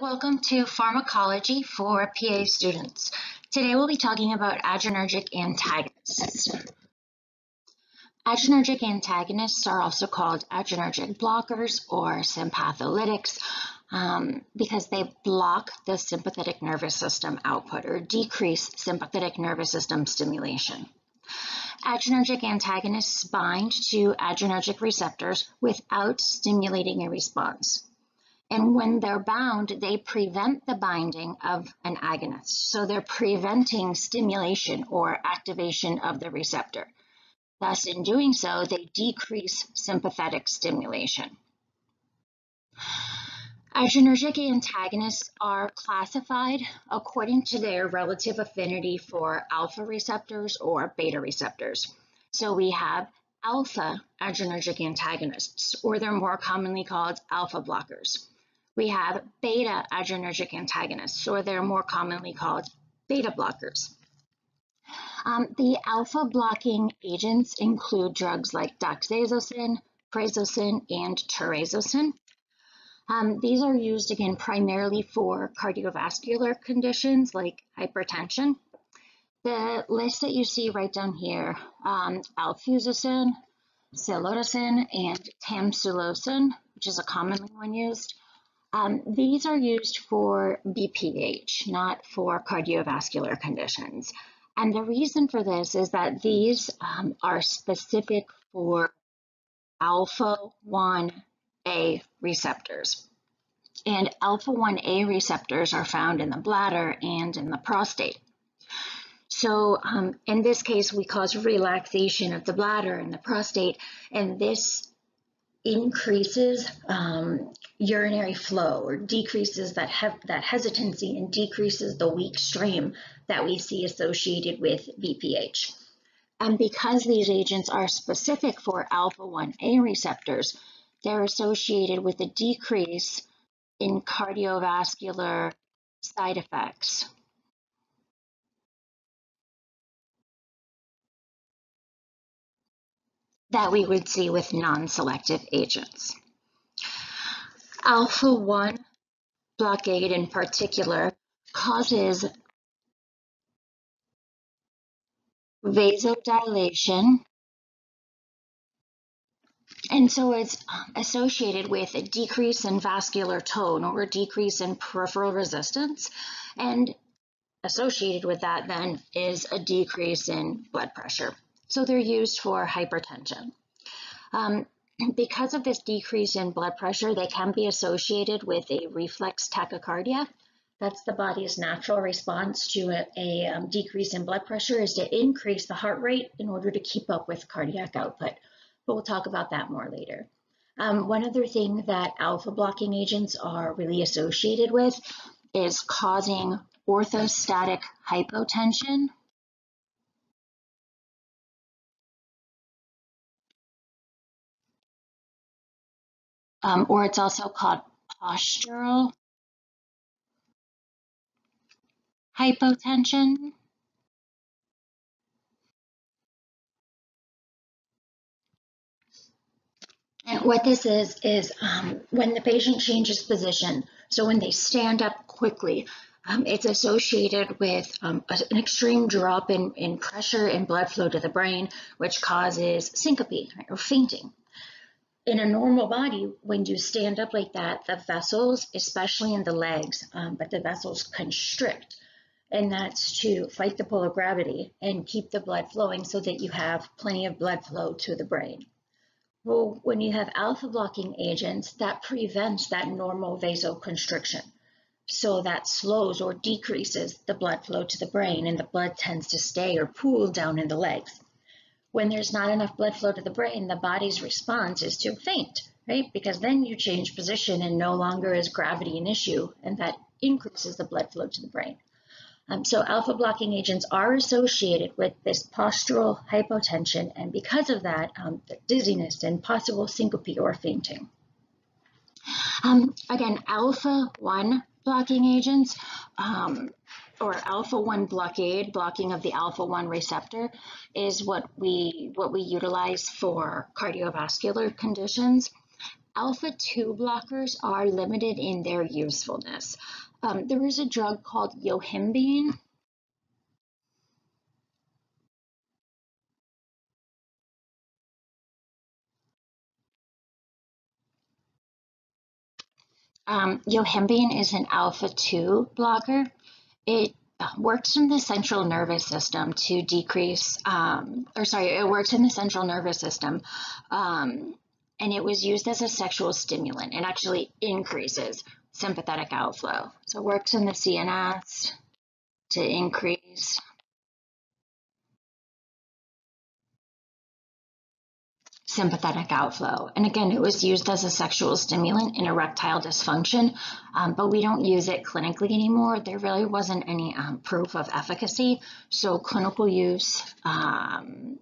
welcome to Pharmacology for PA students. Today we'll be talking about adrenergic antagonists. Adrenergic antagonists are also called adrenergic blockers or sympatholytics um, because they block the sympathetic nervous system output or decrease sympathetic nervous system stimulation. Adrenergic antagonists bind to adrenergic receptors without stimulating a response. And when they're bound, they prevent the binding of an agonist. So they're preventing stimulation or activation of the receptor. Thus, in doing so, they decrease sympathetic stimulation. Adrenergic antagonists are classified according to their relative affinity for alpha receptors or beta receptors. So we have alpha adrenergic antagonists, or they're more commonly called alpha blockers we have beta adrenergic antagonists, or they're more commonly called beta blockers. Um, the alpha blocking agents include drugs like doxazosin, prazosin, and terazosin. Um, these are used again primarily for cardiovascular conditions like hypertension. The list that you see right down here, um, alfuzosin, silodosin, and tamsulosin, which is a commonly one used, um, these are used for BPH, not for cardiovascular conditions. And the reason for this is that these um, are specific for alpha 1A receptors. And alpha 1A receptors are found in the bladder and in the prostate. So um, in this case, we cause relaxation of the bladder and the prostate, and this increases um, urinary flow or decreases that, that hesitancy and decreases the weak stream that we see associated with BPH. And because these agents are specific for alpha 1A receptors, they're associated with a decrease in cardiovascular side effects. That we would see with non-selective agents. Alpha-1 blockade in particular causes vasodilation and so it's associated with a decrease in vascular tone or a decrease in peripheral resistance. And associated with that then is a decrease in blood pressure. So they're used for hypertension. Um, because of this decrease in blood pressure, they can be associated with a reflex tachycardia. That's the body's natural response to a, a um, decrease in blood pressure is to increase the heart rate in order to keep up with cardiac output. But we'll talk about that more later. Um, one other thing that alpha blocking agents are really associated with is causing orthostatic hypotension um, or it's also called postural hypotension. And what this is, is um, when the patient changes position, so when they stand up quickly, um, it's associated with um, an extreme drop in, in pressure and blood flow to the brain, which causes syncope right, or fainting in a normal body, when you stand up like that, the vessels, especially in the legs, um, but the vessels constrict. And that's to fight the pull of gravity and keep the blood flowing so that you have plenty of blood flow to the brain. Well, when you have alpha blocking agents, that prevents that normal vasoconstriction. So that slows or decreases the blood flow to the brain and the blood tends to stay or pool down in the legs when there's not enough blood flow to the brain, the body's response is to faint, right? Because then you change position and no longer is gravity an issue, and that increases the blood flow to the brain. Um, so alpha blocking agents are associated with this postural hypotension, and because of that, um, dizziness and possible syncope or fainting. Um, again, alpha 1 blocking agents um, or alpha 1 blockade, blocking of the alpha 1 receptor, is what we what we utilize for cardiovascular conditions. alpha 2 blockers are limited in their usefulness. Um, there is a drug called yohimbine. Um, yohimbine is an alpha 2 blocker. It works in the central nervous system to decrease, um, or sorry, it works in the central nervous system. Um, and it was used as a sexual stimulant. It actually increases sympathetic outflow. So it works in the CNS to increase sympathetic outflow. And again, it was used as a sexual stimulant in erectile dysfunction, um, but we don't use it clinically anymore. There really wasn't any um, proof of efficacy. So clinical use, um,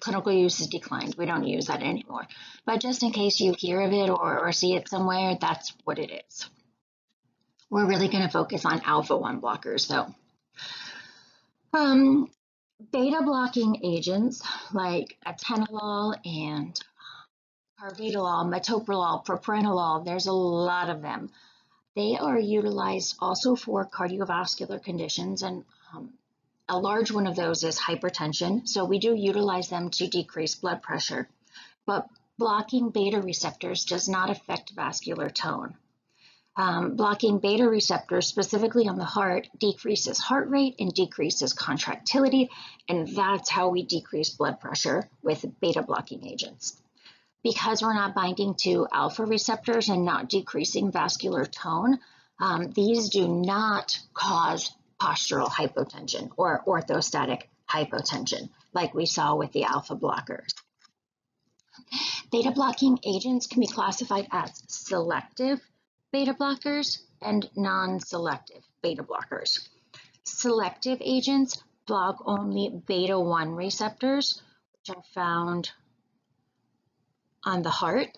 clinical use is declined. We don't use that anymore. But just in case you hear of it or, or see it somewhere, that's what it is. We're really going to focus on alpha 1 blockers though. Um, beta blocking agents like atenolol and carvedilol, metoprolol, propranolol, there's a lot of them. They are utilized also for cardiovascular conditions and um, a large one of those is hypertension. So we do utilize them to decrease blood pressure, but blocking beta receptors does not affect vascular tone. Um, blocking beta receptors, specifically on the heart, decreases heart rate and decreases contractility, and that's how we decrease blood pressure with beta blocking agents. Because we're not binding to alpha receptors and not decreasing vascular tone, um, these do not cause postural hypotension or orthostatic hypotension, like we saw with the alpha blockers. Beta blocking agents can be classified as selective beta blockers and non-selective beta blockers. Selective agents block only beta 1 receptors, which are found on the heart.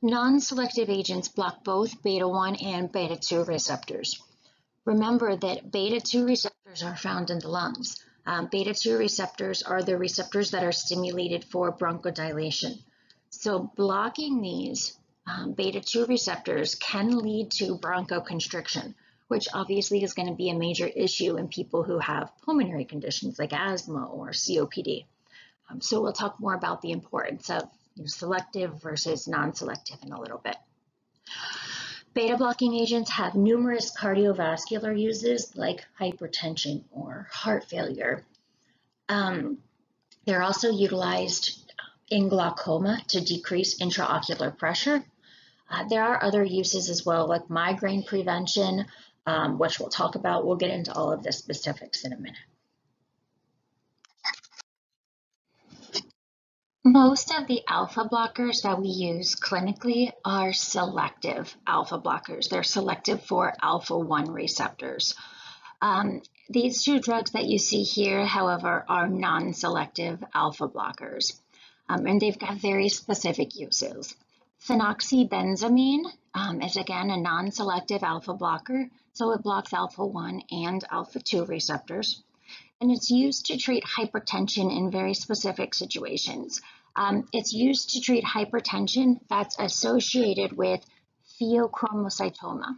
Non-selective agents block both beta 1 and beta 2 receptors. Remember that beta 2 receptors are found in the lungs. Um, beta 2 receptors are the receptors that are stimulated for bronchodilation. So blocking these um, beta 2 receptors can lead to bronchoconstriction, which obviously is going to be a major issue in people who have pulmonary conditions like asthma or COPD. Um, so we'll talk more about the importance of you know, selective versus non-selective in a little bit. Beta blocking agents have numerous cardiovascular uses like hypertension or heart failure. Um, they're also utilized in glaucoma to decrease intraocular pressure uh, there are other uses as well, like migraine prevention, um, which we'll talk about. We'll get into all of the specifics in a minute. Most of the alpha blockers that we use clinically are selective alpha blockers. They're selective for alpha 1 receptors. Um, these two drugs that you see here, however, are non-selective alpha blockers, um, and they've got very specific uses. Phenoxybenzamine um, is again a non-selective alpha blocker, so it blocks alpha-1 and alpha-2 receptors. And it's used to treat hypertension in very specific situations. Um, it's used to treat hypertension that's associated with pheochromocytoma.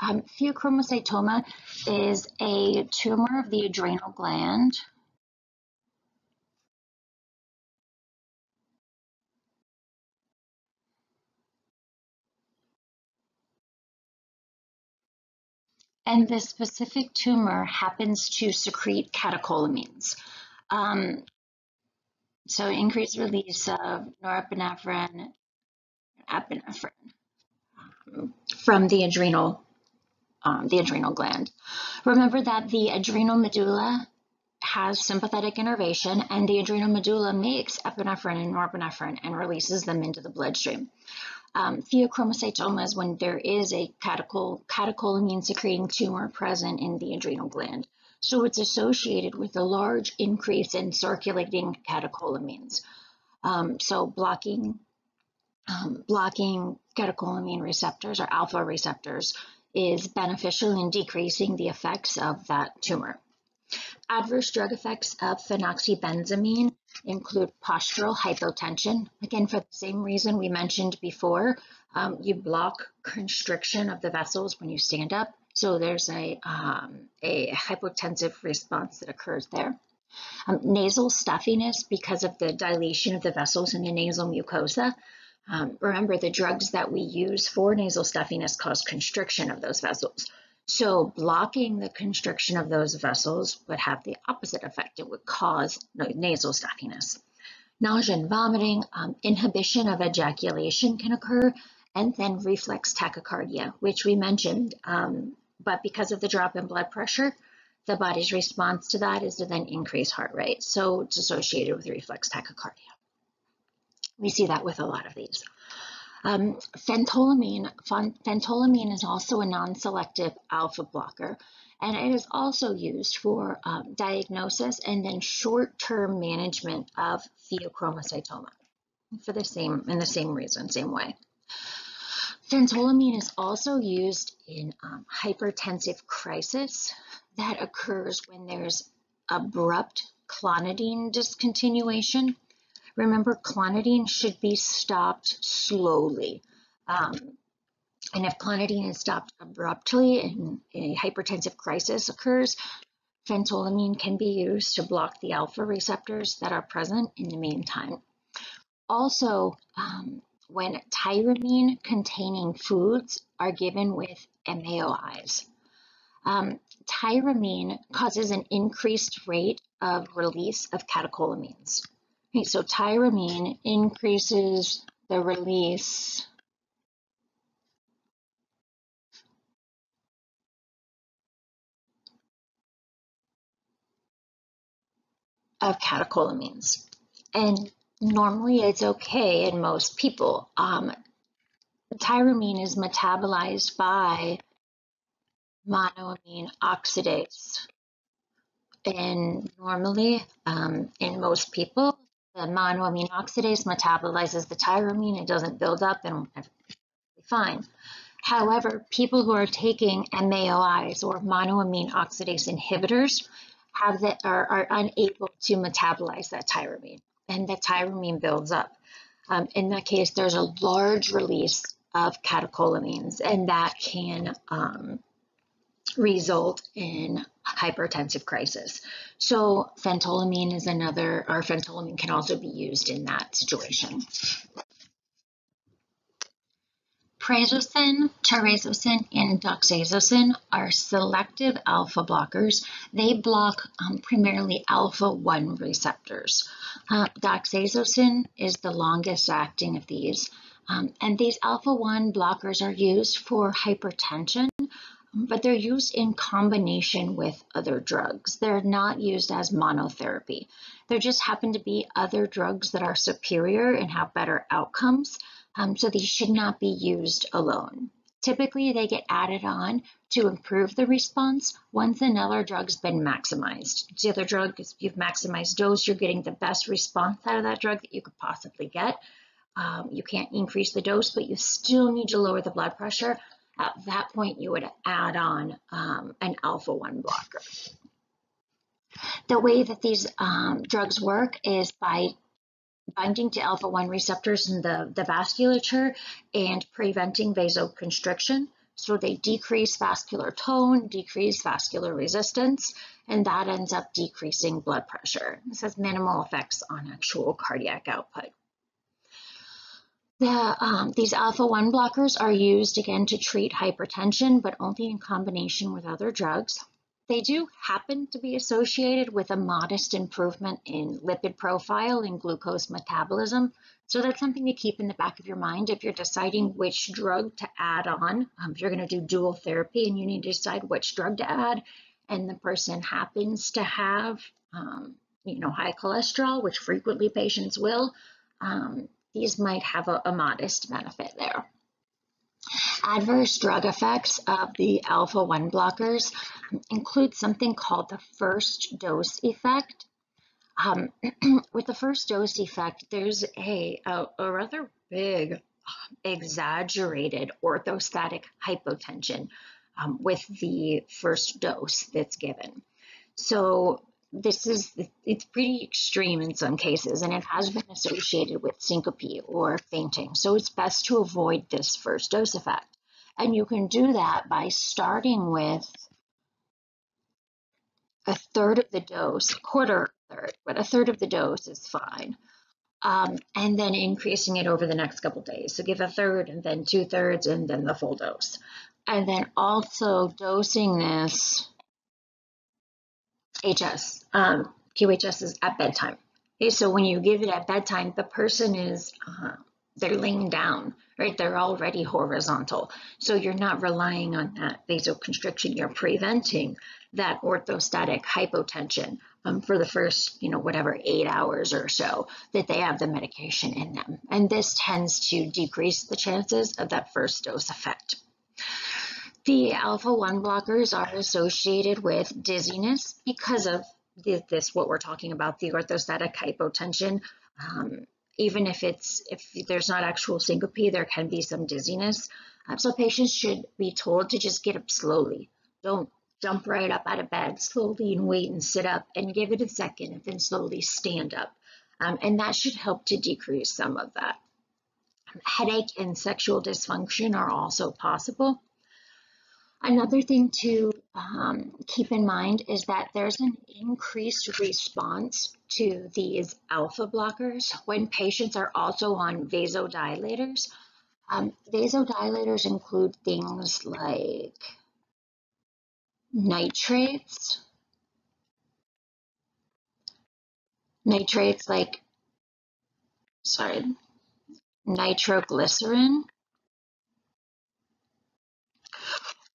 Um, pheochromocytoma is a tumor of the adrenal gland and this specific tumor happens to secrete catecholamines. Um, so increased release of norepinephrine, epinephrine from the adrenal, um, the adrenal gland. Remember that the adrenal medulla has sympathetic innervation and the adrenal medulla makes epinephrine and norepinephrine and releases them into the bloodstream. Um, pheochromocytoma is when there is a catechol catecholamine secreting tumor present in the adrenal gland. So it's associated with a large increase in circulating catecholamines. Um, so blocking, um, blocking catecholamine receptors or alpha receptors is beneficial in decreasing the effects of that tumor. Adverse drug effects of phenoxybenzamine include postural hypotension. Again, for the same reason we mentioned before, um, you block constriction of the vessels when you stand up. So there's a, um, a hypotensive response that occurs there. Um, nasal stuffiness because of the dilation of the vessels in the nasal mucosa. Um, remember, the drugs that we use for nasal stuffiness cause constriction of those vessels. So blocking the constriction of those vessels would have the opposite effect. It would cause nasal stuffiness. Nausea and vomiting, um, inhibition of ejaculation can occur, and then reflex tachycardia, which we mentioned. Um, but because of the drop in blood pressure, the body's response to that is to then increase heart rate. So it's associated with reflex tachycardia. We see that with a lot of these. Um, phentolamine, phentolamine is also a non-selective alpha blocker, and it is also used for um, diagnosis and then short-term management of pheochromocytoma for the same, in the same reason, same way. Phentolamine is also used in um, hypertensive crisis that occurs when there's abrupt clonidine discontinuation Remember, clonidine should be stopped slowly. Um, and if clonidine is stopped abruptly and a hypertensive crisis occurs, phentolamine can be used to block the alpha receptors that are present in the meantime. Also, um, when tyramine containing foods are given with MAOIs. Um, tyramine causes an increased rate of release of catecholamines. Okay, so tyramine increases the release of catecholamines. And normally it's okay in most people. Um, tyramine is metabolized by monoamine oxidase. And normally, um, in most people, the monoamine oxidase metabolizes the tyramine. It doesn't build up and fine. However, people who are taking MAOIs or monoamine oxidase inhibitors have that are, are unable to metabolize that tyramine, and the tyramine builds up. Um, in that case, there's a large release of catecholamines, and that can um, result in hypertensive crisis. So phentolamine is another, or phentolamine can also be used in that situation. Prazosin, terazosin, and doxazosin are selective alpha blockers. They block um, primarily alpha-1 receptors. Uh, doxazosin is the longest acting of these. Um, and these alpha-1 blockers are used for hypertension, but they're used in combination with other drugs. They're not used as monotherapy. There just happen to be other drugs that are superior and have better outcomes, um, so these should not be used alone. Typically, they get added on to improve the response once another drug's been maximized. The other drug, if you've maximized dose, you're getting the best response out of that drug that you could possibly get. Um, you can't increase the dose, but you still need to lower the blood pressure at that point, you would add on um, an alpha-1 blocker. The way that these um, drugs work is by binding to alpha-1 receptors in the, the vasculature and preventing vasoconstriction. So they decrease vascular tone, decrease vascular resistance, and that ends up decreasing blood pressure. This has minimal effects on actual cardiac output. The, um, these alpha-1 blockers are used again to treat hypertension, but only in combination with other drugs. They do happen to be associated with a modest improvement in lipid profile and glucose metabolism. So that's something to keep in the back of your mind if you're deciding which drug to add on. Um, if you're going to do dual therapy and you need to decide which drug to add, and the person happens to have, um, you know, high cholesterol, which frequently patients will, um, these might have a, a modest benefit there. Adverse drug effects of the alpha-1 blockers include something called the first dose effect. Um, with the first dose effect, there's a, a, a rather big, exaggerated orthostatic hypotension um, with the first dose that's given. So this is it's pretty extreme in some cases and it has been associated with syncope or fainting. So it's best to avoid this first dose effect. And you can do that by starting with a third of the dose quarter third but a third of the dose is fine. Um, and then increasing it over the next couple days. So give a third and then two thirds and then the full dose. And then also dosing this HS, um, QHS is at bedtime. Okay, so when you give it at bedtime, the person is, uh, they're laying down, right? They're already horizontal. So you're not relying on that vasoconstriction. You're preventing that orthostatic hypotension um, for the first, you know, whatever, eight hours or so that they have the medication in them. And this tends to decrease the chances of that first dose effect. The alpha 1 blockers are associated with dizziness because of this, what we're talking about, the orthostatic hypotension. Um, even if it's if there's not actual syncope, there can be some dizziness. Um, so patients should be told to just get up slowly. Don't jump right up out of bed slowly and wait and sit up and give it a second and then slowly stand up. Um, and that should help to decrease some of that. Headache and sexual dysfunction are also possible. Another thing to um, keep in mind is that there's an increased response to these alpha blockers when patients are also on vasodilators. Um, vasodilators include things like nitrates, nitrates like, sorry, nitroglycerin,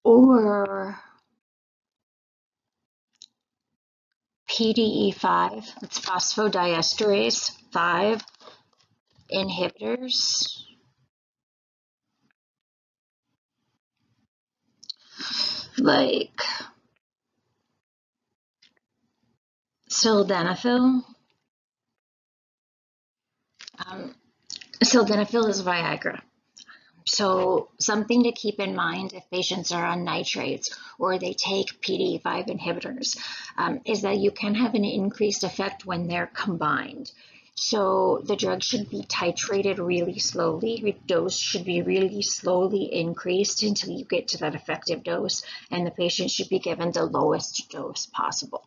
or PDE5, it's phosphodiesterase 5 inhibitors. Like sildenafil. Um, sildenafil is Viagra. So something to keep in mind if patients are on nitrates or they take PDE5 inhibitors um, is that you can have an increased effect when they're combined. So the drug should be titrated really slowly. Dose should be really slowly increased until you get to that effective dose, and the patient should be given the lowest dose possible.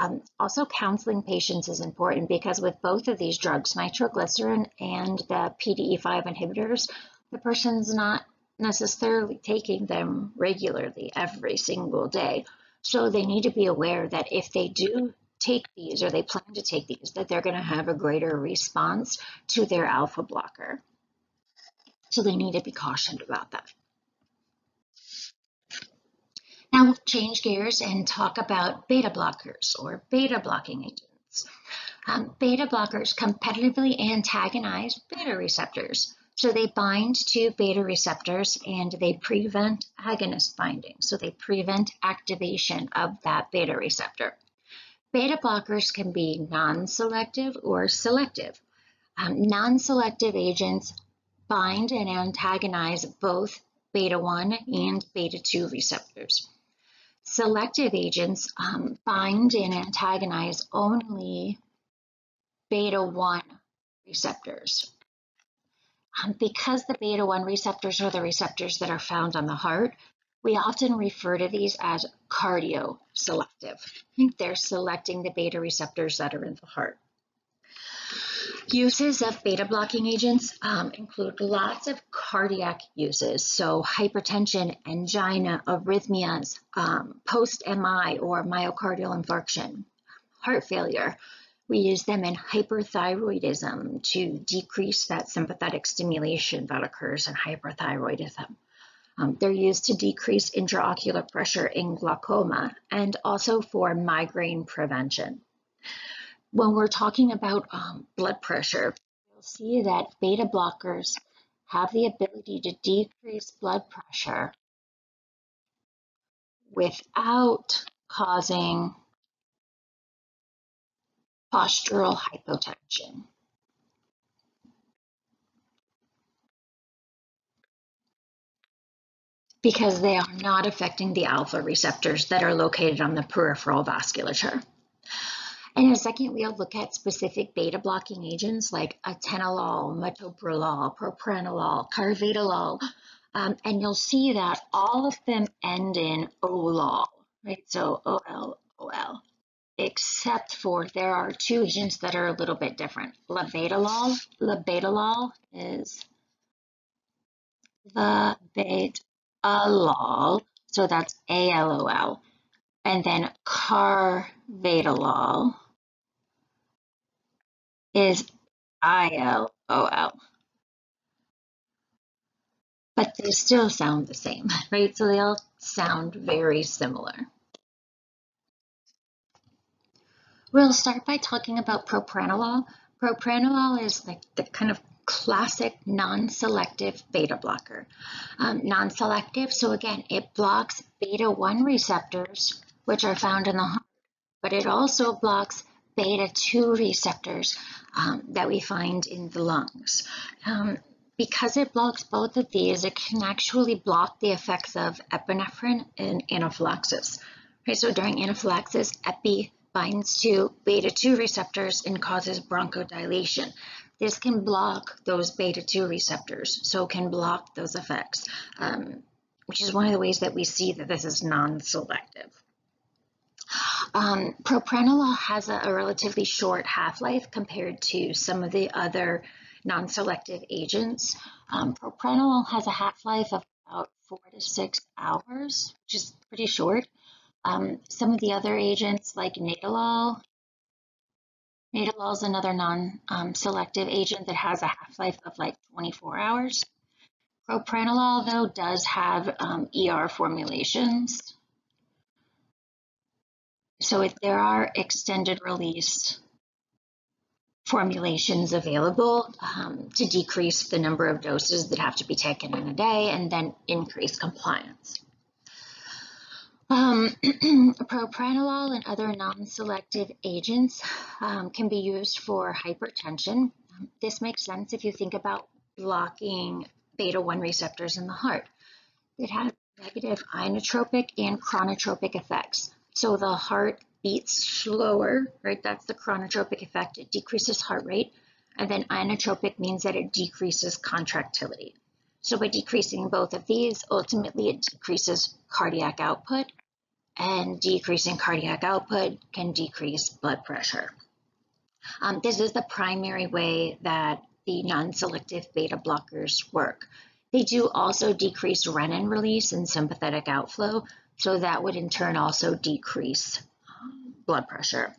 Um, also, counseling patients is important because with both of these drugs, nitroglycerin and the PDE5 inhibitors, the person's not necessarily taking them regularly every single day. So they need to be aware that if they do take these or they plan to take these, that they're going to have a greater response to their alpha blocker. So they need to be cautioned about that. Now we'll change gears and talk about beta blockers or beta blocking agents. Um, beta blockers competitively antagonize beta receptors. So they bind to beta receptors and they prevent agonist binding. So they prevent activation of that beta receptor. Beta blockers can be non-selective or selective. Um, non-selective agents bind and antagonize both beta 1 and beta 2 receptors. Selective agents um, bind and antagonize only beta 1 receptors. Um, because the beta 1 receptors are the receptors that are found on the heart, we often refer to these as cardio selective. They're selecting the beta receptors that are in the heart. Uses of beta blocking agents um, include lots of cardiac uses, so hypertension, angina, arrhythmias, um, post-MI or myocardial infarction, heart failure, we use them in hyperthyroidism to decrease that sympathetic stimulation that occurs in hyperthyroidism. Um, they're used to decrease intraocular pressure in glaucoma and also for migraine prevention. When we're talking about um, blood pressure, you'll see that beta blockers have the ability to decrease blood pressure without causing postural hypotension because they are not affecting the alpha receptors that are located on the peripheral vasculature. And in a second, we'll look at specific beta blocking agents like atenolol, metoprolol, propranolol, carvedilol, um, and you'll see that all of them end in olol, right? So OL, OL, except for there are two agents that are a little bit different. Labetalol, labetalol is labetalol, so that's ALOL, and then carvedilol is ILOL. But they still sound the same, right? So they all sound very similar. We'll start by talking about propranolol. Propranolol is like the kind of classic non-selective beta blocker. Um, non-selective, so again, it blocks beta-1 receptors, which are found in the heart, but it also blocks beta-2 receptors um, that we find in the lungs. Um, because it blocks both of these, it can actually block the effects of epinephrine and anaphylaxis. Okay, so during anaphylaxis, epi binds to beta-2 receptors and causes bronchodilation. This can block those beta-2 receptors, so can block those effects, um, which is one of the ways that we see that this is non-selective. Um, propranolol has a, a relatively short half-life compared to some of the other non-selective agents. Um, propranolol has a half-life of about four to six hours, which is pretty short. Um, some of the other agents like nadolol, nadolol is another non-selective agent that has a half-life of like 24 hours. Propranolol, though, does have um, ER formulations. So if there are extended release formulations available um, to decrease the number of doses that have to be taken in a day and then increase compliance. Um, propranolol and other non-selective agents um, can be used for hypertension. This makes sense if you think about blocking beta-1 receptors in the heart. It has negative inotropic and chronotropic effects. So the heart beats slower, right? That's the chronotropic effect. It decreases heart rate. And then inotropic means that it decreases contractility. So by decreasing both of these, ultimately it decreases cardiac output and decreasing cardiac output can decrease blood pressure. Um, this is the primary way that the non-selective beta blockers work. They do also decrease renin release and sympathetic outflow, so that would in turn also decrease blood pressure.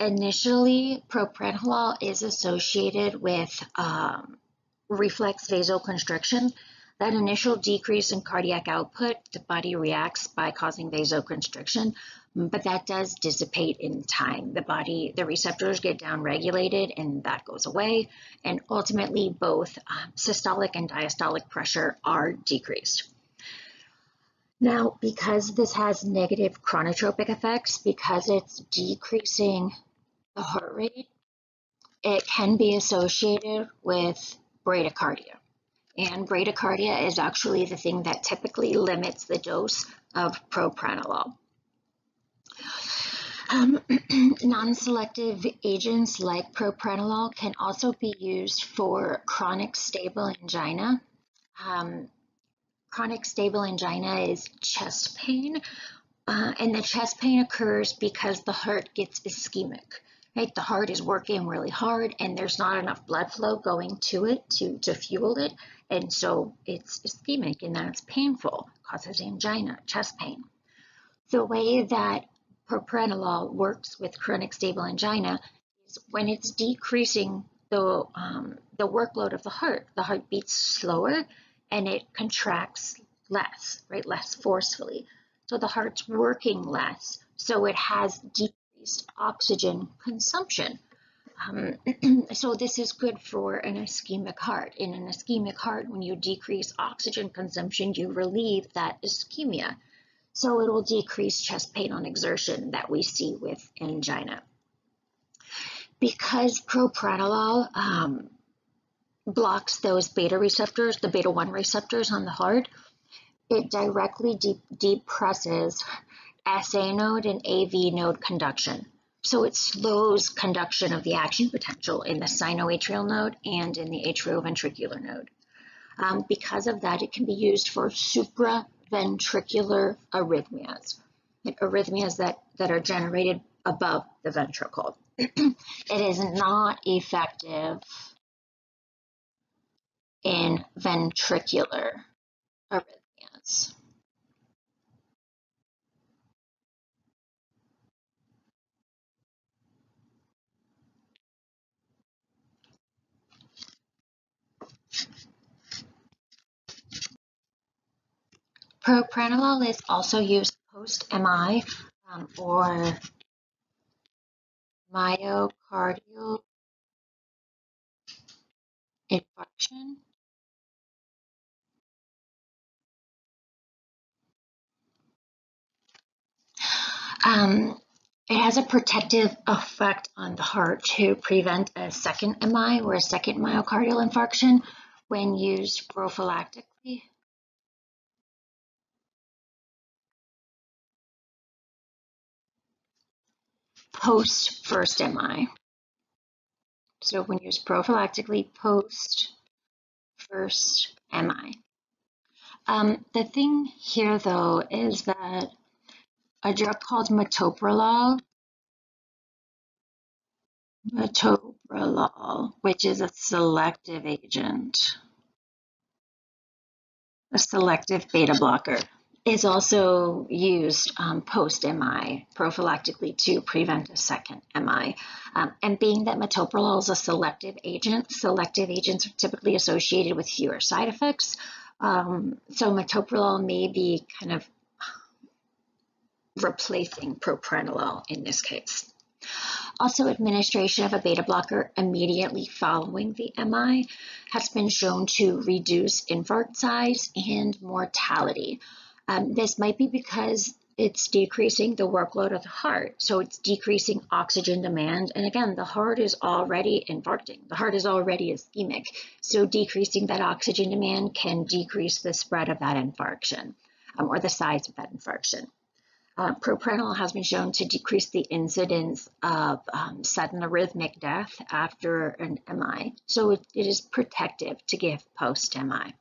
Initially, propranolol is associated with um, reflex vasoconstriction. That initial decrease in cardiac output, the body reacts by causing vasoconstriction, but that does dissipate in time. The body, the receptors get downregulated and that goes away. And ultimately, both um, systolic and diastolic pressure are decreased. Now, because this has negative chronotropic effects, because it's decreasing the heart rate, it can be associated with bradycardia. And bradycardia is actually the thing that typically limits the dose of propranolol. Um, Non-selective agents like propranolol can also be used for chronic stable angina. Um, Chronic stable angina is chest pain, uh, and the chest pain occurs because the heart gets ischemic. Right? The heart is working really hard, and there's not enough blood flow going to it to, to fuel it, and so it's ischemic, and that's painful, causes angina, chest pain. The way that propranolol works with chronic stable angina is when it's decreasing the, um, the workload of the heart, the heart beats slower, and it contracts less, right? Less forcefully. So the heart's working less. So it has decreased oxygen consumption. Um, so this is good for an ischemic heart. In an ischemic heart, when you decrease oxygen consumption, you relieve that ischemia. So it will decrease chest pain on exertion that we see with angina. Because propranolol um, blocks those beta receptors, the beta 1 receptors on the heart, it directly de depresses SA node and AV node conduction. so it slows conduction of the action potential in the sinoatrial node and in the atrioventricular node. Um, because of that, it can be used for supraventricular arrhythmias, arrhythmias that, that are generated above the ventricle. it is not effective in ventricular arrhythmias. Propranolol is also used post-MI um, or myocardial infarction. Um, it has a protective effect on the heart to prevent a second MI or a second myocardial infarction when used prophylactically. Post first MI. So when used prophylactically post first MI. Um, the thing here though is that a drug called metoprolol, metoprolol, which is a selective agent, a selective beta blocker is also used um, post-MI prophylactically to prevent a second MI. Um, and being that metoprolol is a selective agent, selective agents are typically associated with fewer side effects. Um, so metoprolol may be kind of replacing propranolol in this case. Also, administration of a beta blocker immediately following the MI has been shown to reduce infarct size and mortality. Um, this might be because it's decreasing the workload of the heart. So it's decreasing oxygen demand. And again, the heart is already infarcting. The heart is already ischemic. So decreasing that oxygen demand can decrease the spread of that infarction um, or the size of that infarction. Uh, propranolol has been shown to decrease the incidence of um, sudden arrhythmic death after an MI. So it, it is protective to give post-MI.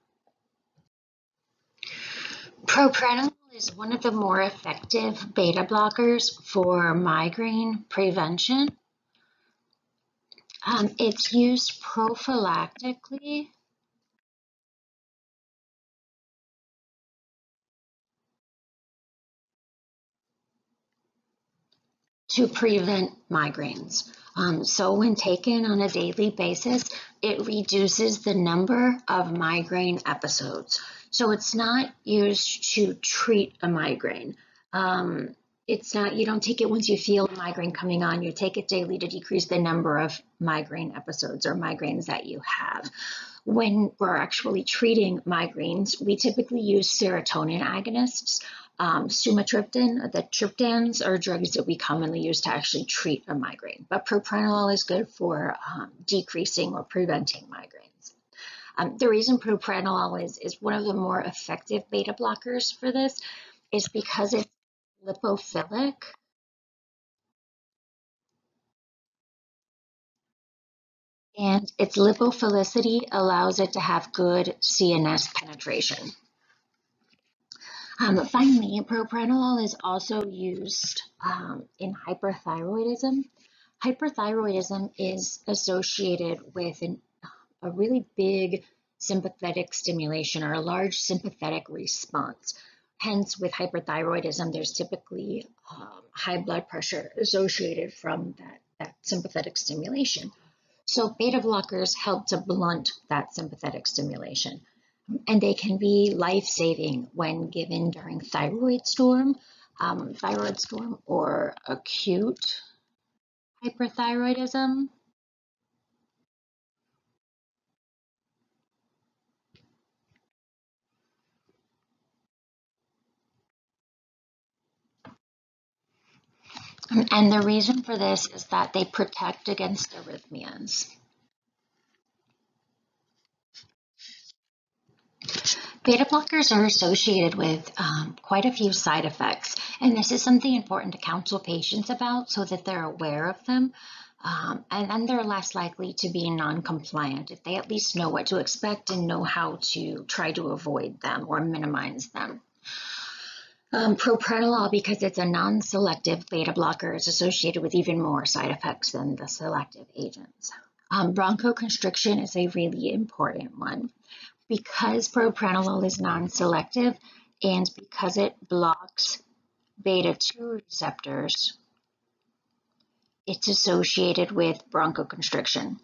Propranolol is one of the more effective beta blockers for migraine prevention. Um, it's used prophylactically to prevent migraines. Um, so when taken on a daily basis, it reduces the number of migraine episodes. So it's not used to treat a migraine. Um, it's not, you don't take it once you feel a migraine coming on, you take it daily to decrease the number of migraine episodes or migraines that you have. When we're actually treating migraines, we typically use serotonin agonists. Um, sumatriptan, the triptans are drugs that we commonly use to actually treat a migraine, but propranolol is good for um, decreasing or preventing migraine. Um, the reason propranolol is, is one of the more effective beta blockers for this is because it's lipophilic. And its lipophilicity allows it to have good CNS penetration. Um, finally, propranolol is also used um, in hyperthyroidism. Hyperthyroidism is associated with an a really big sympathetic stimulation or a large sympathetic response. Hence, with hyperthyroidism, there's typically um, high blood pressure associated from that, that sympathetic stimulation. So beta blockers help to blunt that sympathetic stimulation. And they can be life-saving when given during thyroid storm, um, thyroid storm or acute hyperthyroidism. And the reason for this is that they protect against arrhythmias. Beta blockers are associated with um, quite a few side effects. And this is something important to counsel patients about so that they're aware of them. Um, and then they're less likely to be non-compliant if they at least know what to expect and know how to try to avoid them or minimize them. Um, propranolol, because it's a non-selective beta blocker, is associated with even more side effects than the selective agents. Um, bronchoconstriction is a really important one. Because propranolol is non-selective and because it blocks beta-2 receptors, it's associated with bronchoconstriction.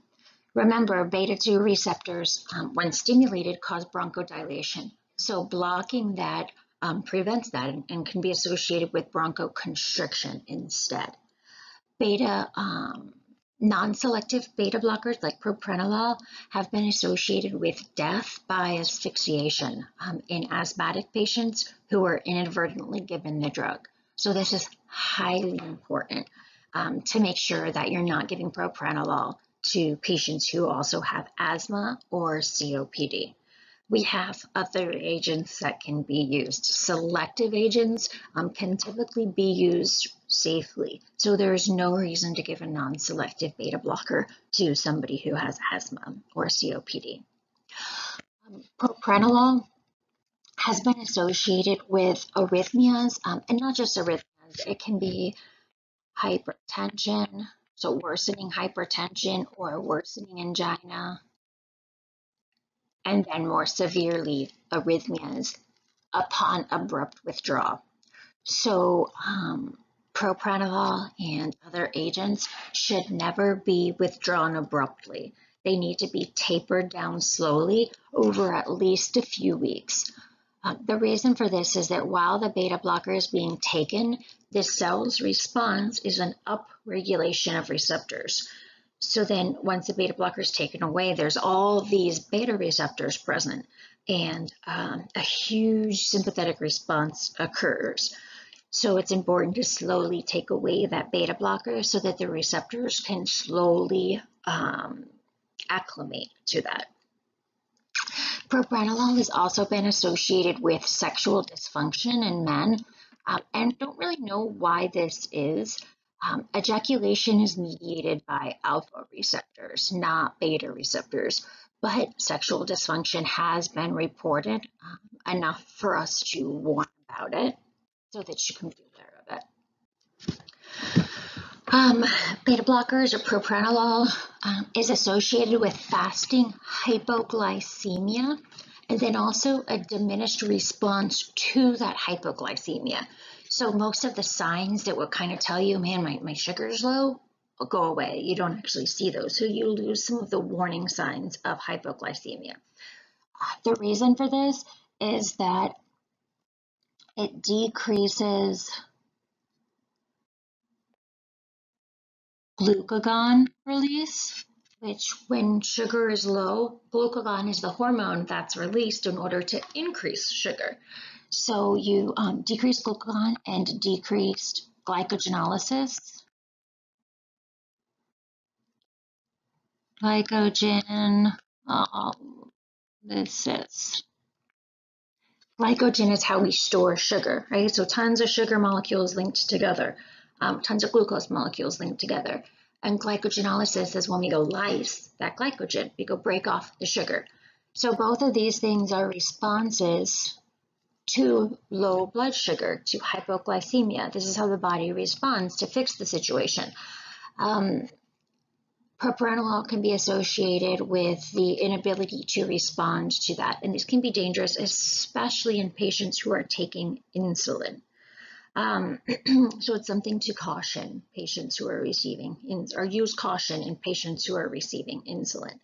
Remember, beta-2 receptors, um, when stimulated, cause bronchodilation. So blocking that um, prevents that and, and, can be associated with bronchoconstriction instead. Beta um, Non-selective beta blockers like propranolol have been associated with death by asphyxiation um, in asthmatic patients who were inadvertently given the drug. So this is highly important um, to make sure that you're not giving propranolol to patients who also have asthma or COPD we have other agents that can be used. Selective agents um, can typically be used safely. So there's no reason to give a non-selective beta blocker to somebody who has asthma or COPD. Um, propranolol has been associated with arrhythmias, um, and not just arrhythmias, it can be hypertension, so worsening hypertension or worsening angina, and then more severely arrhythmias upon abrupt withdrawal. So um, propranolol and other agents should never be withdrawn abruptly. They need to be tapered down slowly over at least a few weeks. Uh, the reason for this is that while the beta blocker is being taken, the cell's response is an upregulation of receptors. So then once the beta blocker is taken away, there's all these beta receptors present and um, a huge sympathetic response occurs. So it's important to slowly take away that beta blocker so that the receptors can slowly um, acclimate to that. Propranolol has also been associated with sexual dysfunction in men um, and don't really know why this is. Um, ejaculation is mediated by alpha receptors, not beta receptors, but sexual dysfunction has been reported um, enough for us to warn about it so that you can be aware of it. Um, beta blockers or propranolol um, is associated with fasting hypoglycemia and then also a diminished response to that hypoglycemia. So most of the signs that will kind of tell you, man, my, my sugar's low, go away. You don't actually see those. So you lose some of the warning signs of hypoglycemia. Uh, the reason for this is that it decreases glucagon release, which when sugar is low, glucagon is the hormone that's released in order to increase sugar. So you um, decrease glucagon and decreased glycogenolysis. Glycogen, this is, glycogen is how we store sugar, right? So tons of sugar molecules linked together, um, tons of glucose molecules linked together. And glycogenolysis is when we go lyse that glycogen, we go break off the sugar. So both of these things are responses to low blood sugar, to hypoglycemia. This is how the body responds to fix the situation. Um, propranolol can be associated with the inability to respond to that, and this can be dangerous, especially in patients who are taking insulin. Um, so it's something to caution patients who are receiving, or use caution in patients who are receiving insulin.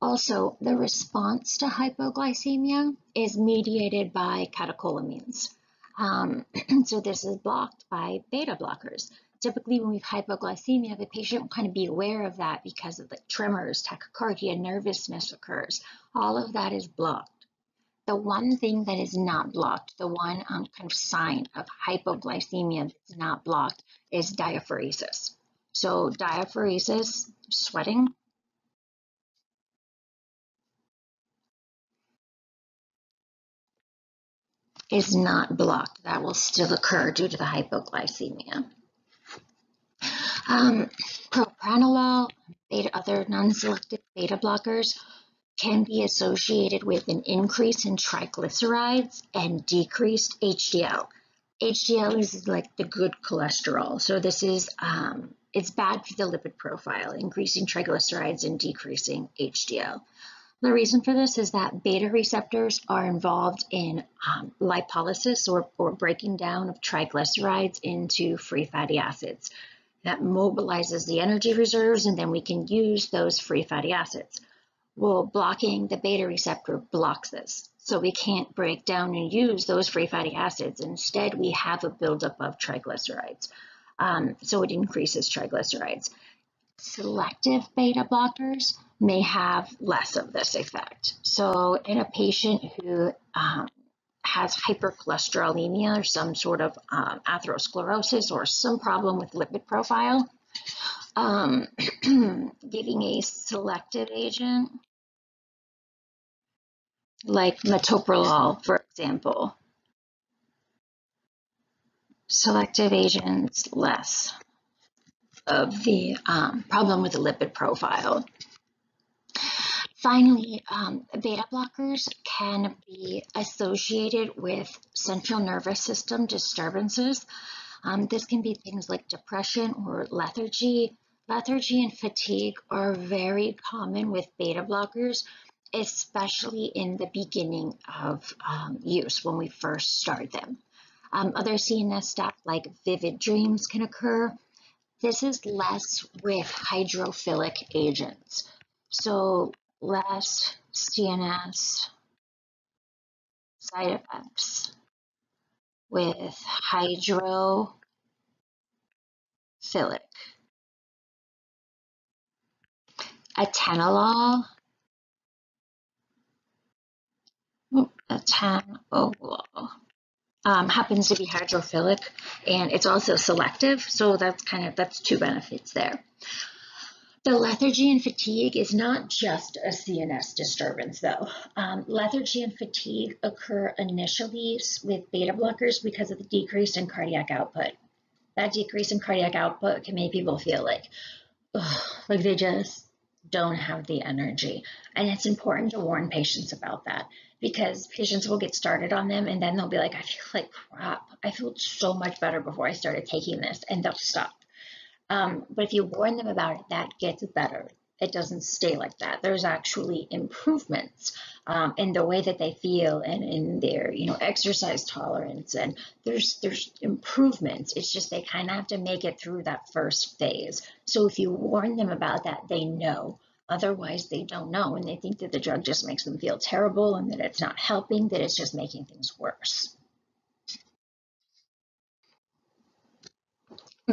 Also, the response to hypoglycemia is mediated by catecholamines. Um, so this is blocked by beta blockers. Typically, when we have hypoglycemia, the patient will kind of be aware of that because of the tremors, tachycardia, nervousness occurs. All of that is blocked. The one thing that is not blocked, the one um, kind of sign of hypoglycemia that's not blocked is diaphoresis. So diaphoresis, sweating, is not blocked. That will still occur due to the hypoglycemia. Um, propranolol, beta, other non-selective beta blockers can be associated with an increase in triglycerides and decreased HDL. HDL is like the good cholesterol. So this is, um, it's bad for the lipid profile, increasing triglycerides and decreasing HDL. The reason for this is that beta receptors are involved in um, lipolysis or, or breaking down of triglycerides into free fatty acids. That mobilizes the energy reserves and then we can use those free fatty acids. Well, blocking the beta receptor blocks this. So we can't break down and use those free fatty acids. Instead, we have a buildup of triglycerides. Um, so it increases triglycerides. Selective beta blockers may have less of this effect. So in a patient who um, has hypercholesterolemia or some sort of um, atherosclerosis or some problem with lipid profile, um, giving a selective agent like metoprolol, for example. Selective agents less of the um, problem with the lipid profile. Finally, um, beta blockers can be associated with central nervous system disturbances. Um, this can be things like depression or lethargy. Lethargy and fatigue are very common with beta blockers, especially in the beginning of um, use when we first start them. Um, other CNS stuff like vivid dreams can occur. This is less with hydrophilic agents. So less CNS side effects with hydrophilic. Atenolol, atenolol um, happens to be hydrophilic and it's also selective. So that's kind of, that's two benefits there. The lethargy and fatigue is not just a CNS disturbance, though. Um, lethargy and fatigue occur initially with beta blockers because of the decrease in cardiac output. That decrease in cardiac output can make people feel like, ugh, like they just don't have the energy. And it's important to warn patients about that because patients will get started on them and then they'll be like, I feel like crap. I feel so much better before I started taking this, and they'll stop. Um, but if you warn them about it, that gets better. It doesn't stay like that. There's actually improvements um, in the way that they feel and in their, you know, exercise tolerance. And there's there's improvements. It's just they kind of have to make it through that first phase. So if you warn them about that, they know. Otherwise, they don't know and they think that the drug just makes them feel terrible and that it's not helping, that it's just making things worse.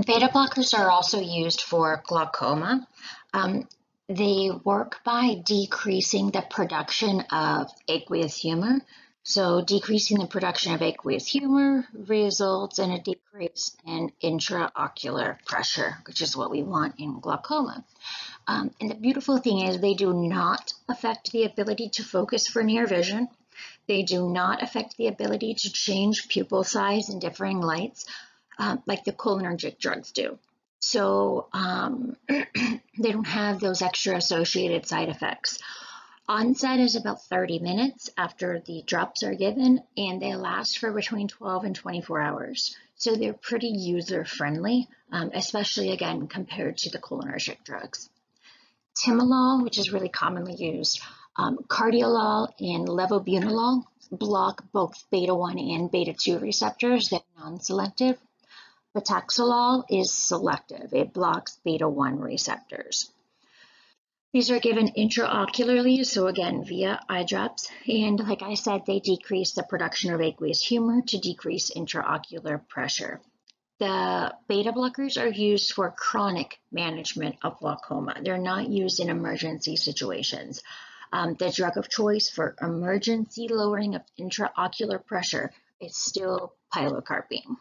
Beta blockers are also used for glaucoma. Um, they work by decreasing the production of aqueous humor. So decreasing the production of aqueous humor results in a decrease in intraocular pressure, which is what we want in glaucoma. Um, and the beautiful thing is they do not affect the ability to focus for near vision. They do not affect the ability to change pupil size in differing lights uh, like the cholinergic drugs do. So um, they don't have those extra associated side effects. Onset is about 30 minutes after the drops are given, and they last for between 12 and 24 hours. So they're pretty user friendly, um, especially again compared to the cholinergic drugs. Timolol, which is really commonly used, um, carteolol and levobunolol block both beta 1 and beta 2 receptors. They're non selective. Betaxolol is selective. It blocks beta-1 receptors. These are given intraocularly, so again, via eye drops. And like I said, they decrease the production of aqueous humor to decrease intraocular pressure. The beta blockers are used for chronic management of glaucoma. They're not used in emergency situations. Um, the drug of choice for emergency lowering of intraocular pressure is still pilocarpine.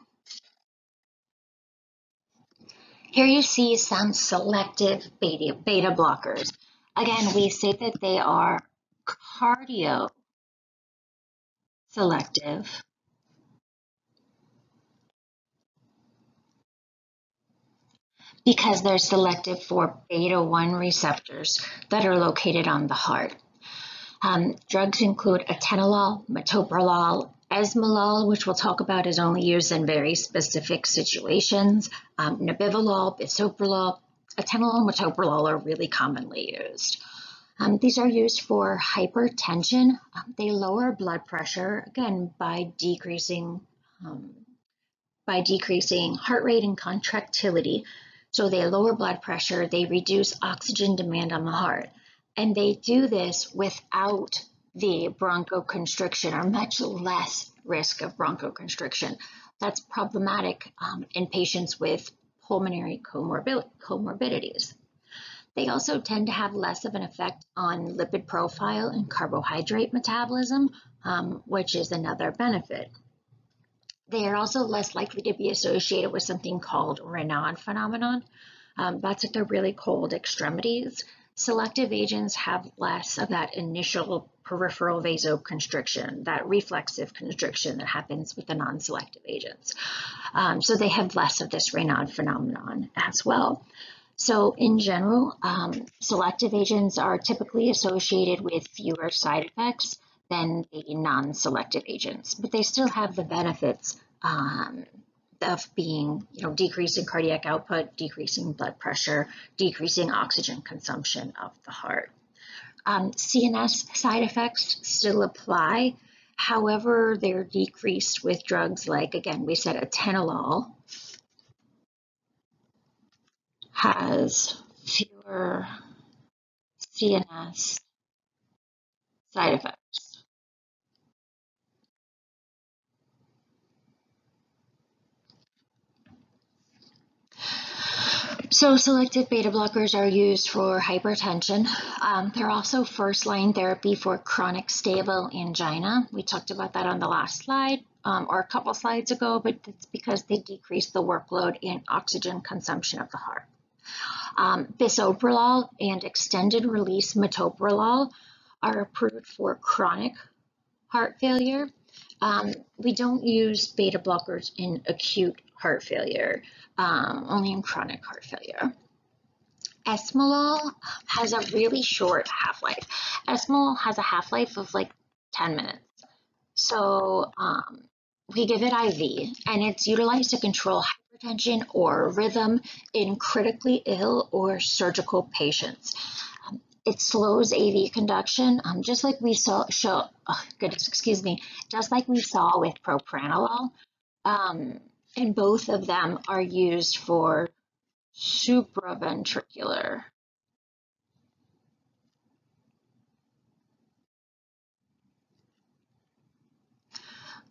Here you see some selective beta, beta blockers. Again, we say that they are cardio selective because they're selective for beta 1 receptors that are located on the heart. Um, drugs include atenolol, metoprolol, esmolol, which we'll talk about is only used in very specific situations, um, nebivolol, bisoprolol, atenolol and metoprolol are really commonly used. Um, these are used for hypertension. Um, they lower blood pressure, again, by decreasing um, by decreasing heart rate and contractility. So they lower blood pressure, they reduce oxygen demand on the heart. And they do this without the bronchoconstriction or much less risk of bronchoconstriction. That's problematic um, in patients with pulmonary comorbid comorbidities. They also tend to have less of an effect on lipid profile and carbohydrate metabolism, um, which is another benefit. They are also less likely to be associated with something called Raynaud phenomenon. Um, that's at the really cold extremities. Selective agents have less of that initial peripheral vasoconstriction, that reflexive constriction that happens with the non-selective agents. Um, so they have less of this Raynaud phenomenon as well. So in general, um, selective agents are typically associated with fewer side effects than the non-selective agents, but they still have the benefits um, of being, you know, decreasing cardiac output, decreasing blood pressure, decreasing oxygen consumption of the heart. Um, CNS side effects still apply. However, they're decreased with drugs like, again, we said atenolol has fewer CNS side effects. So selective beta blockers are used for hypertension. Um, they're also first line therapy for chronic stable angina. We talked about that on the last slide um, or a couple slides ago, but it's because they decrease the workload and oxygen consumption of the heart. Um, bisoprolol and extended release metoprolol are approved for chronic heart failure. Um, we don't use beta blockers in acute heart failure um, only in chronic heart failure. Esmolol has a really short half-life. Esmolol has a half-life of like 10 minutes. So um, we give it IV and it's utilized to control hypertension or rhythm in critically ill or surgical patients. Um, it slows AV conduction, um, just like we saw, show, oh, goodness, excuse me, just like we saw with propranolol. Um, and both of them are used for supraventricular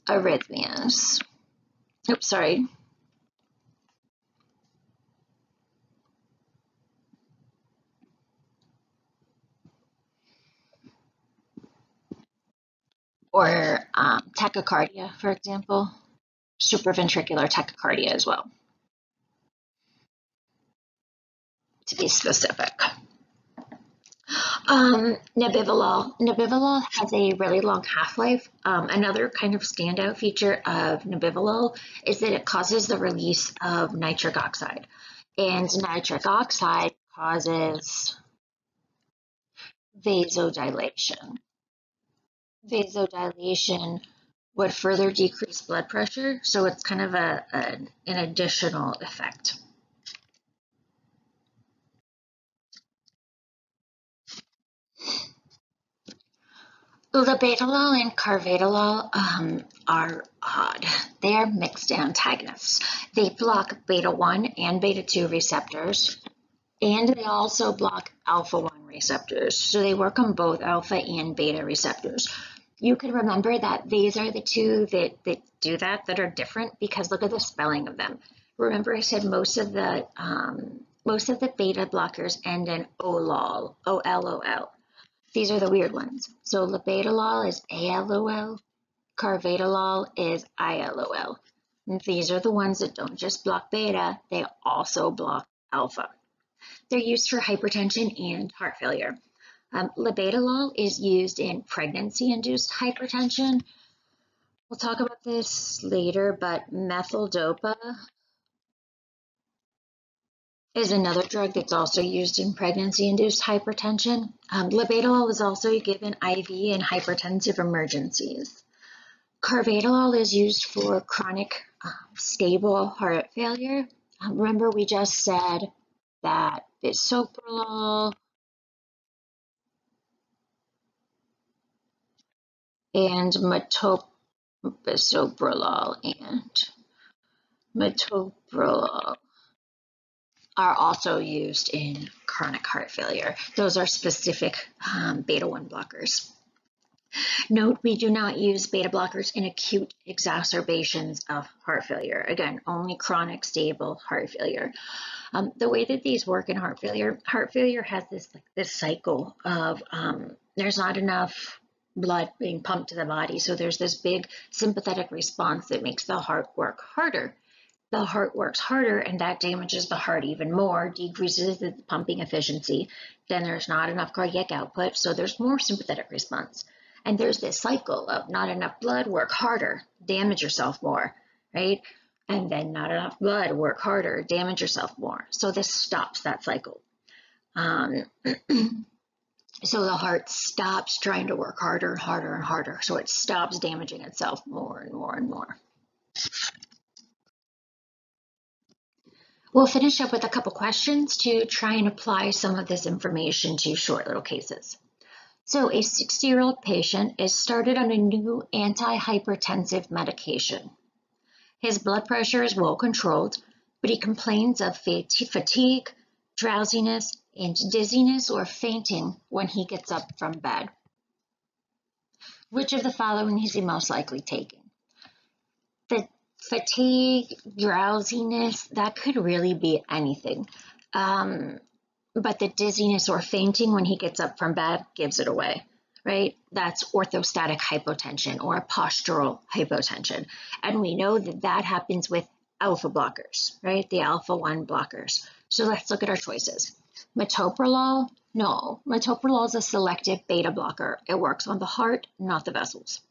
arrhythmias. Oops, sorry. Or um, tachycardia, for example supraventricular tachycardia as well, to be specific. Um, nebivolol. Nebivolol has a really long half-life. Um, another kind of standout feature of nebivolol is that it causes the release of nitric oxide. And nitric oxide causes vasodilation. Vasodilation would further decrease blood pressure. So it's kind of a, a an additional effect. Labetalol and carvedilol um, are odd. They are mixed antagonists. They block beta 1 and beta 2 receptors, and they also block alpha 1 receptors. So they work on both alpha and beta receptors you can remember that these are the two that, that do that, that are different, because look at the spelling of them. Remember I said most of the um, most of the beta blockers end in OLOL, O-L-O-L. These are the weird ones. So labetalol is A-L-O-L, carvedilol is I-L-O-L. These are the ones that don't just block beta, they also block alpha. They're used for hypertension and heart failure. Um, labetalol is used in pregnancy-induced hypertension. We'll talk about this later, but methyl dopa is another drug that's also used in pregnancy-induced hypertension. Um, labetalol is also given IV in hypertensive emergencies. Carvedilol is used for chronic uh, stable heart failure. Um, remember, we just said that bisoprolol and metoprolol and metoprolol are also used in chronic heart failure. Those are specific um, beta 1 blockers. Note, we do not use beta blockers in acute exacerbations of heart failure. Again, only chronic stable heart failure. Um, the way that these work in heart failure, heart failure has this like this cycle of um, there's not enough blood being pumped to the body, so there's this big sympathetic response that makes the heart work harder the heart works harder and that damages the heart even more, decreases the pumping efficiency. Then there's not enough cardiac output, so there's more sympathetic response. And there's this cycle of not enough blood, work harder, damage yourself more, right? And then not enough blood, work harder, damage yourself more. So this stops that cycle. Um, so the heart stops trying to work harder and harder and harder. So it stops damaging itself more and more and more. We'll finish up with a couple questions to try and apply some of this information to short little cases. So a 60-year-old patient is started on a new antihypertensive medication. His blood pressure is well controlled, but he complains of fatigue, drowsiness, and dizziness or fainting when he gets up from bed. Which of the following is he most likely taking? The fatigue, drowsiness, that could really be anything. Um, but the dizziness or fainting when he gets up from bed gives it away, right? That's orthostatic hypotension or a postural hypotension. And we know that that happens with alpha blockers, right? The alpha 1 blockers. So let's look at our choices. Metoprolol, no. Metoprolol is a selective beta blocker. It works on the heart, not the vessels.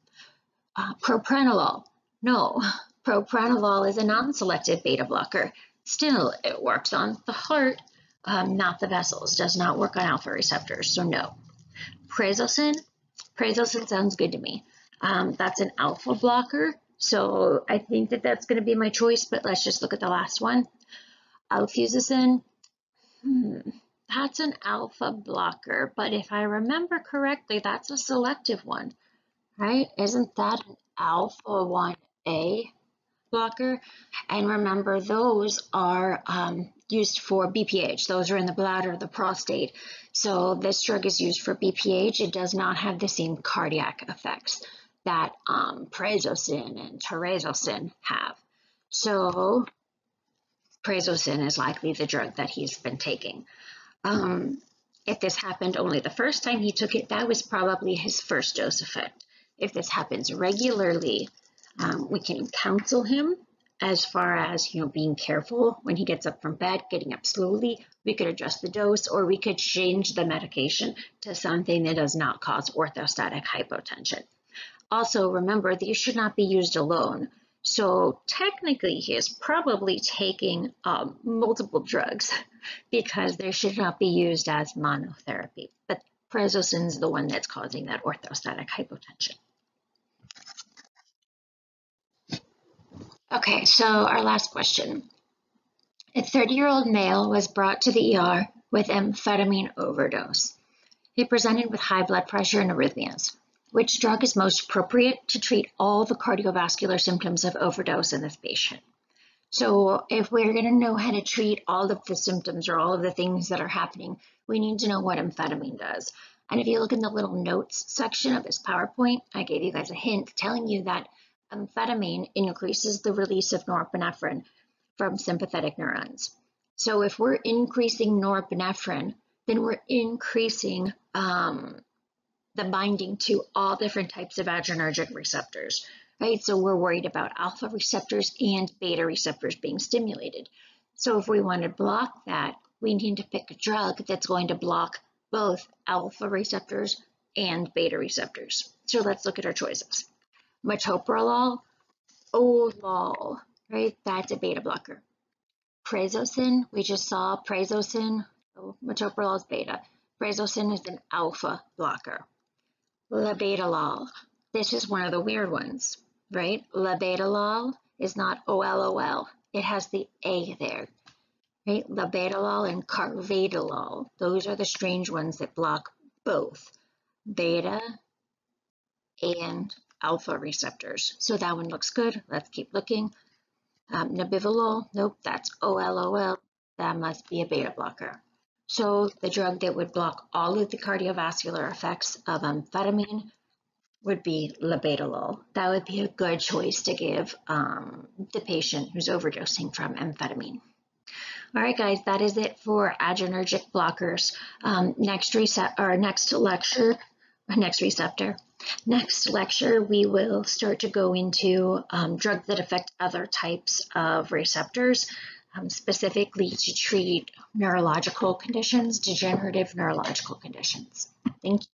Uh, propranolol, no. Propranolol is a non-selective beta blocker. Still, it works on the heart, um, not the vessels, does not work on alpha receptors, so no. Prazosin, prazosin sounds good to me. Um, that's an alpha blocker, so I think that that's going to be my choice, but let's just look at the last one. Alfuzosin, hmm, that's an alpha blocker, but if I remember correctly, that's a selective one, right? Isn't that an alpha 1A? blocker. And remember, those are um, used for BPH. Those are in the bladder, the prostate. So this drug is used for BPH. It does not have the same cardiac effects that um, prazosin and terazosin have. So prazosin is likely the drug that he's been taking. Um, if this happened only the first time he took it, that was probably his first dose effect. If this happens regularly, um, we can counsel him as far as you know being careful when he gets up from bed, getting up slowly. We could adjust the dose, or we could change the medication to something that does not cause orthostatic hypotension. Also, remember these should not be used alone. So technically, he is probably taking um, multiple drugs because they should not be used as monotherapy. But prazosin is the one that's causing that orthostatic hypotension. Okay, so our last question. A 30-year-old male was brought to the ER with amphetamine overdose. He presented with high blood pressure and arrhythmias. Which drug is most appropriate to treat all the cardiovascular symptoms of overdose in this patient? So if we're going to know how to treat all of the symptoms or all of the things that are happening, we need to know what amphetamine does. And if you look in the little notes section of this PowerPoint, I gave you guys a hint telling you that amphetamine increases the release of norepinephrine from sympathetic neurons. So if we're increasing norepinephrine, then we're increasing um, the binding to all different types of adrenergic receptors, right? So we're worried about alpha receptors and beta receptors being stimulated. So if we want to block that, we need to pick a drug that's going to block both alpha receptors and beta receptors. So let's look at our choices metoprolol, olol, right? That's a beta blocker. prazosin, we just saw prazosin, oh, metoprolol is beta. Prazosin is an alpha blocker. Labetalol, this is one of the weird ones, right? Labetalol is not OLOL, it has the A there, right? Labetalol and carvedilol, those are the strange ones that block both beta and alpha receptors. So that one looks good. Let's keep looking. Um, nebivolol, nope, that's OLOL. That must be a beta blocker. So the drug that would block all of the cardiovascular effects of amphetamine would be labetalol. That would be a good choice to give um, the patient who's overdosing from amphetamine. All right, guys, that is it for adrenergic blockers. Um, next reset or next lecture, next receptor. Next lecture, we will start to go into um, drugs that affect other types of receptors, um, specifically to treat neurological conditions, degenerative neurological conditions. Thank you.